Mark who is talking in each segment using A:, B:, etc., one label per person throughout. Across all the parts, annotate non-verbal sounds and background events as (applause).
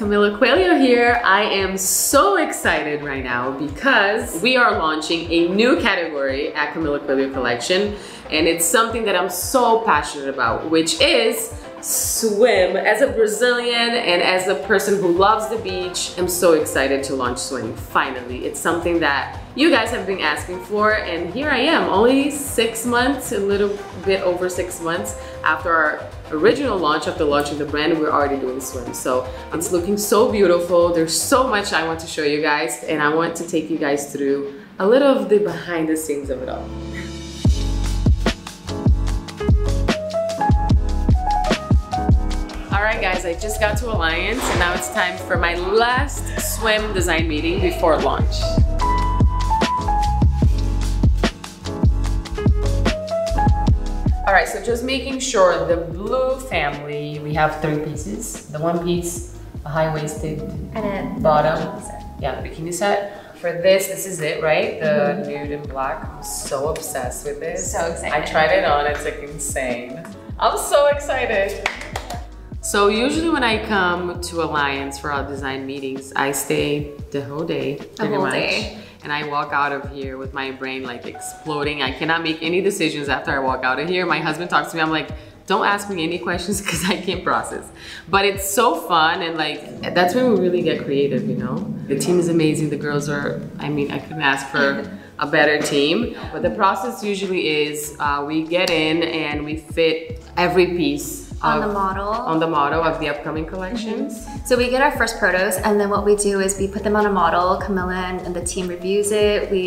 A: Camila Coelho here. I am so excited right now because we are launching a new category at Camila Coelho Collection and it's something that I'm so passionate about, which is swim. As a Brazilian and as a person who loves the beach, I'm so excited to launch swim, finally. It's something that you guys have been asking for and here I am, only six months, a little bit over six months after our original launch, after launching the brand, we're already doing swim. So it's looking so beautiful. There's so much I want to show you guys and I want to take you guys through a little of the behind the scenes of it all. All right guys, I just got to Alliance and now it's time for my last swim design meeting before launch. All right, so just making sure the blue family, we have three pieces. The one piece, a high-waisted
B: and a
A: bottom. Yeah, the bikini set. For this, this is it, right? The mm -hmm. nude and black. I'm so obsessed with this.
B: So excited.
A: I tried it on, it's like insane. I'm so excited. So usually when I come to Alliance for our design meetings, I stay the whole day,
B: pretty whole
A: much.
B: Day
A: and I walk out of here with my brain like exploding. I cannot make any decisions after I walk out of here. My husband talks to me, I'm like, don't ask me any questions (laughs) because I can't process. But it's so fun and like, that's when we really get creative, you know? The team is amazing. The girls are, I mean, I couldn't ask for a better team. But the process usually is uh, we get in and we fit every piece
B: on the model.
A: On the model of the upcoming collections. Mm
B: -hmm. So we get our first protos and then what we do is we put them on a model, Camila and, and the team reviews it. We,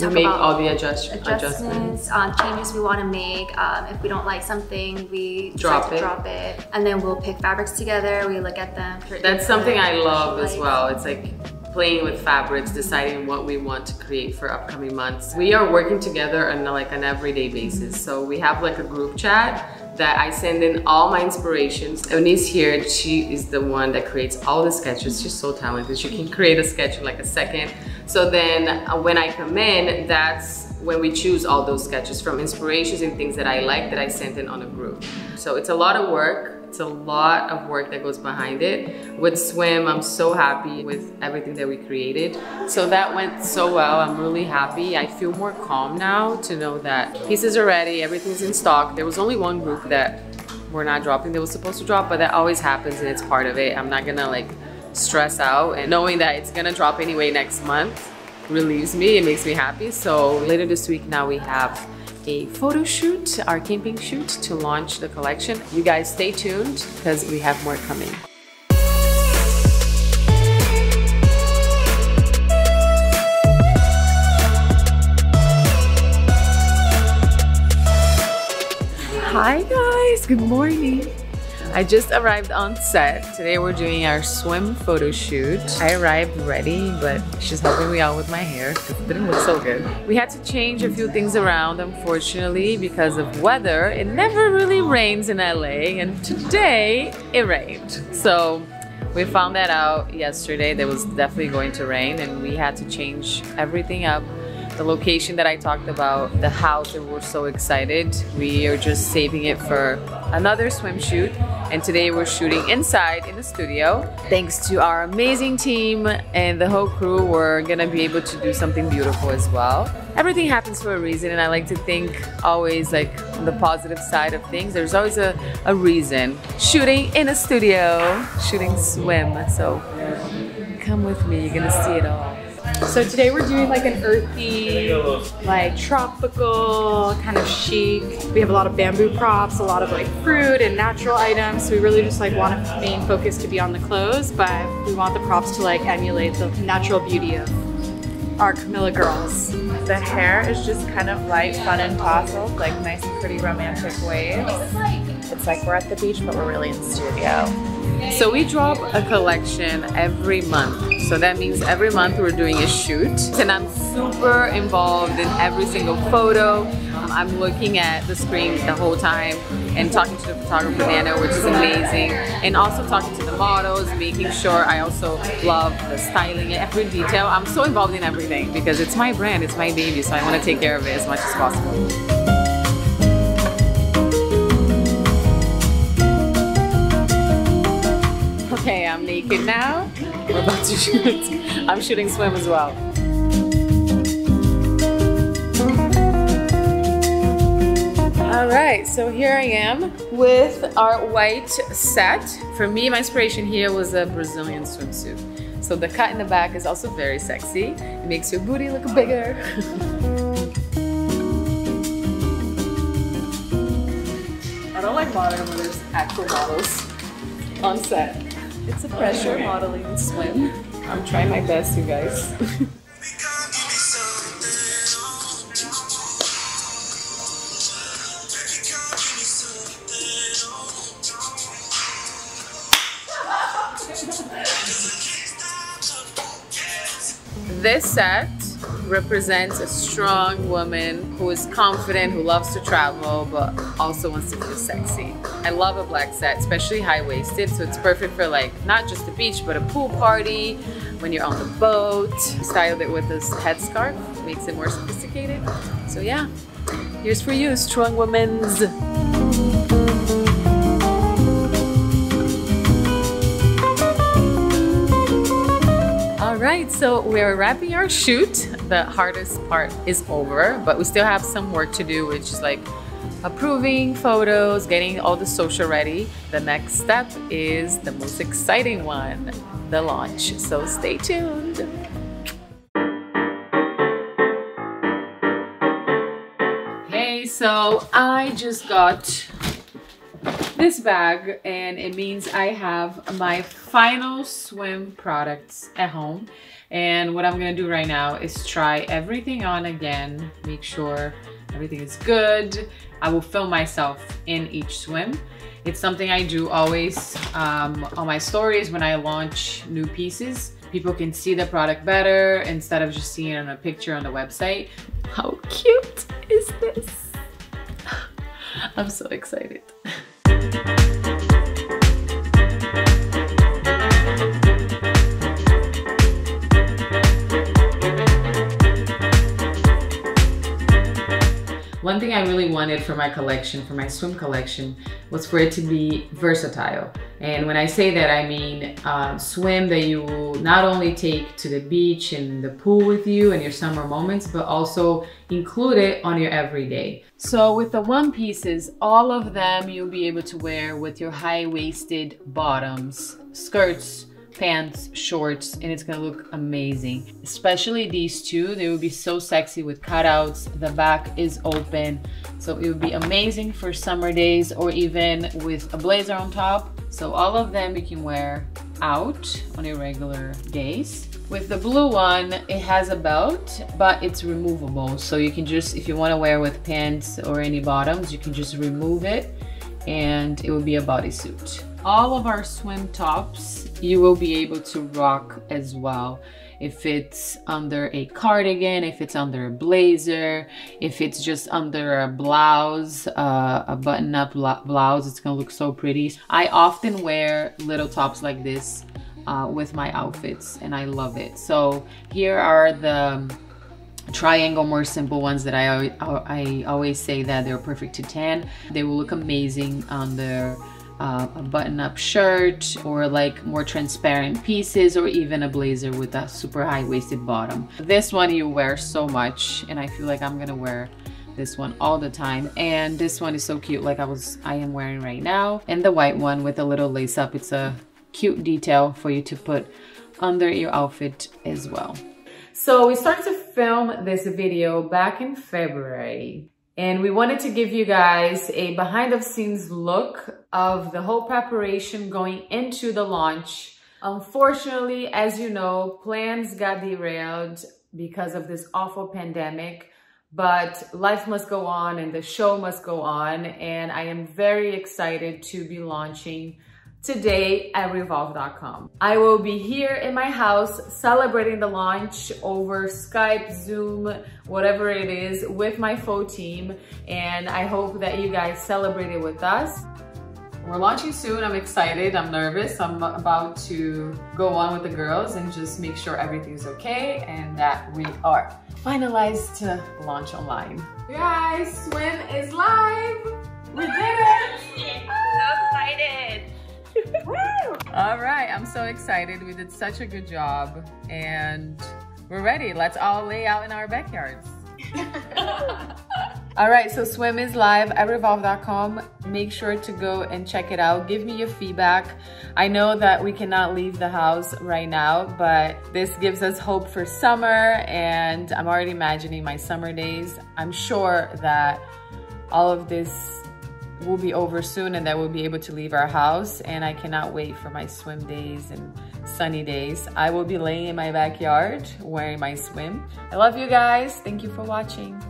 A: we make all the adjust
B: adjustments, adjustments. Um, changes we want to make. Um, if we don't like something, we
A: drop it.
B: drop it. And then we'll pick fabrics together, we look at them.
A: That's something I love as well. It's like playing with fabrics, deciding what we want to create for upcoming months. We are working together on like an everyday basis. So we have like a group chat that I send in all my inspirations. Eunice here, she is the one that creates all the sketches. She's so talented. She can create a sketch in like a second. So then uh, when I come in, that's when we choose all those sketches from inspirations and things that I like that I sent in on a group. So it's a lot of work it's a lot of work that goes behind it. With Swim, I'm so happy with everything that we created. So that went so well. I'm really happy. I feel more calm now to know that pieces are ready, everything's in stock. There was only one group that we're not dropping that was supposed to drop, but that always happens and it's part of it. I'm not gonna like stress out and knowing that it's gonna drop anyway next month relieves me, it makes me happy. So later this week now we have a photo shoot, our camping shoot to launch the collection. You guys stay tuned because we have more coming. Hi guys, good morning. I just arrived on set. Today we're doing our swim photo shoot. I arrived ready, but she's helping me out with my hair because it didn't look so good. We had to change a few things around, unfortunately, because of weather. It never really rains in LA, and today it rained. So we found that out yesterday. There was definitely going to rain, and we had to change everything up the location that I talked about, the house, and we're so excited. We are just saving it for another swim shoot. And today we're shooting inside in the studio. Thanks to our amazing team and the whole crew, we're gonna be able to do something beautiful as well. Everything happens for a reason and I like to think always like on the positive side of things. There's always a, a reason. Shooting in a studio, shooting swim. So come with me, you're gonna see it all.
C: So today we're doing like an earthy, like tropical kind of chic. We have a lot of bamboo props, a lot of like fruit and natural items. So we really just like want a main focus to be on the clothes, but we want the props to like emulate the natural beauty of our Camila girls.
D: The hair is just kind of light, fun and tousled, like nice pretty romantic waves. It's like we're at the beach, but we're really in studio.
A: So we drop a collection every month. So that means every month we're doing a shoot. And I'm super involved in every single photo. Um, I'm looking at the screen the whole time and talking to the photographer Nana, which is amazing. And also talking to the models, making sure I also love the styling, and every detail. I'm so involved in everything because it's my brand, it's my baby, so I want to take care of it as much as possible. Okay, I'm naked now. We're about to shoot. I'm shooting swim as well. All right, so here I am with our white set. For me, my inspiration here was a Brazilian swimsuit. So the cut in the back is also very sexy. It makes your booty look bigger. (laughs) I don't like modeling when there's actual models on set. It's a pressure modeling swim. I'm trying my best, you guys. this set represents a strong woman who is confident, who loves to travel, but also wants to feel sexy. I love a black set, especially high-waisted, so it's perfect for like, not just the beach, but a pool party, when you're on the boat. Styled it with this headscarf, makes it more sophisticated. So yeah, here's for you, strong women's. All right, so we're wrapping our shoot. The hardest part is over, but we still have some work to do, which is like approving photos, getting all the social ready. The next step is the most exciting one, the launch. So stay tuned. Hey, so I just got this bag and it means I have my final swim products at home and what I'm gonna do right now is try everything on again make sure everything is good. I will film myself in each swim. It's something I do always um, on my stories when I launch new pieces. People can see the product better instead of just seeing it on a picture on the website. How cute is this? (laughs) I'm so excited One thing I really wanted for my collection, for my swim collection, was for it to be versatile. And when I say that, I mean uh, swim that you will not only take to the beach and the pool with you and your summer moments, but also include it on your everyday. So with the one pieces, all of them you'll be able to wear with your high-waisted bottoms, skirts, pants, shorts, and it's gonna look amazing. Especially these two, they will be so sexy with cutouts. The back is open, so it would be amazing for summer days or even with a blazer on top. So all of them you can wear out on your regular days. With the blue one, it has a belt, but it's removable. So you can just, if you wanna wear with pants or any bottoms, you can just remove it and it will be a bodysuit. All of our swim tops, you will be able to rock as well. If it's under a cardigan, if it's under a blazer, if it's just under a blouse, uh, a button-up blouse, it's gonna look so pretty. I often wear little tops like this uh, with my outfits and I love it. So here are the triangle more simple ones that I, I always say that they're perfect to tan. They will look amazing on the uh, a button-up shirt or like more transparent pieces or even a blazer with a super high-waisted bottom. This one you wear so much and I feel like I'm gonna wear this one all the time and this one is so cute like I was I am wearing right now and the white one with a little lace up it's a cute detail for you to put under your outfit as well. So we started to film this video back in February and we wanted to give you guys a behind the scenes look of the whole preparation going into the launch. Unfortunately, as you know, plans got derailed because of this awful pandemic, but life must go on and the show must go on. And I am very excited to be launching today at Revolve.com. I will be here in my house celebrating the launch over Skype, Zoom, whatever it is with my faux team. And I hope that you guys celebrate it with us. We're launching soon. I'm excited. I'm nervous. I'm about to go on with the girls and just make sure everything's okay and that we are finalized to launch online. guys, swim is live. We did it.
E: so excited.
A: All right, I'm so excited. We did such a good job and we're ready. Let's all lay out in our backyards. (laughs) all right, so swim is live at revolve.com. Make sure to go and check it out. Give me your feedback. I know that we cannot leave the house right now, but this gives us hope for summer and I'm already imagining my summer days. I'm sure that all of this will be over soon and that we'll be able to leave our house and I cannot wait for my swim days and sunny days. I will be laying in my backyard wearing my swim. I love you guys. Thank you for watching.